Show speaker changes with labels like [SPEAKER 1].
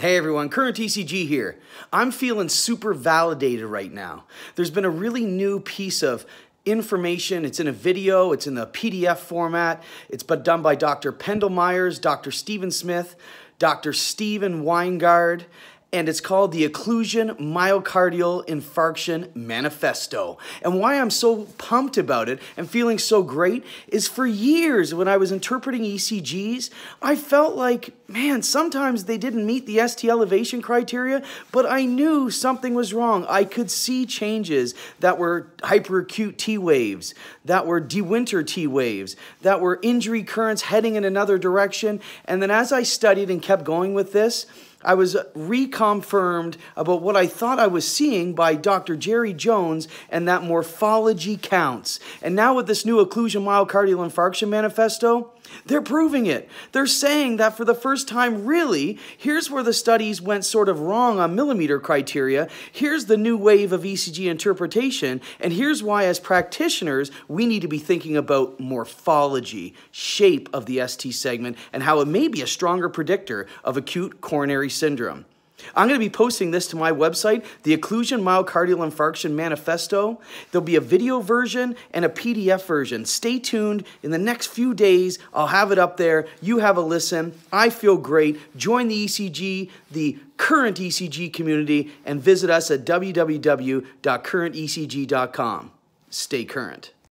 [SPEAKER 1] Hey everyone, Current ECG here. I'm feeling super validated right now. There's been a really new piece of information. It's in a video, it's in the PDF format. It's been done by Dr. Pendell Meyers, Dr. Stephen Smith, Dr. Steven Weingard, and it's called the Occlusion Myocardial Infarction Manifesto. And why I'm so pumped about it and feeling so great is for years when I was interpreting ECGs, I felt like, man, sometimes they didn't meet the ST elevation criteria, but I knew something was wrong. I could see changes that were hyperacute T waves, that were de Winter T waves, that were injury currents heading in another direction. And then as I studied and kept going with this, I was reconfirmed about what I thought I was seeing by Dr. Jerry Jones and that morphology counts. And now with this new occlusion myocardial infarction manifesto, they're proving it. They're saying that for the first time, really, here's where the studies went sort of wrong on millimeter criteria. Here's the new wave of ECG interpretation. And here's why, as practitioners, we need to be thinking about morphology, shape of the ST segment, and how it may be a stronger predictor of acute coronary syndrome. I'm going to be posting this to my website, the Occlusion Myocardial Infarction Manifesto. There'll be a video version and a PDF version. Stay tuned. In the next few days, I'll have it up there. You have a listen. I feel great. Join the ECG, the current ECG community, and visit us at www.currentecg.com. Stay current.